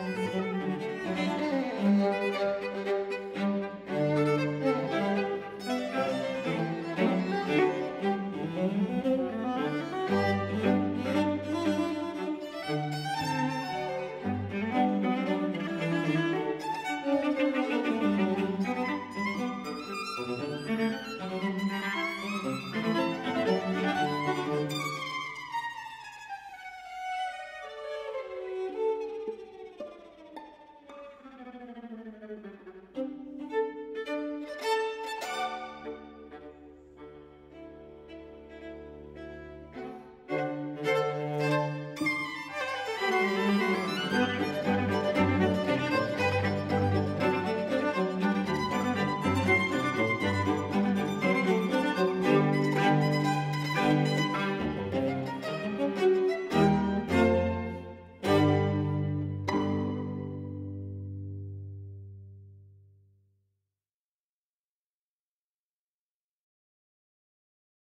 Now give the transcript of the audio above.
Música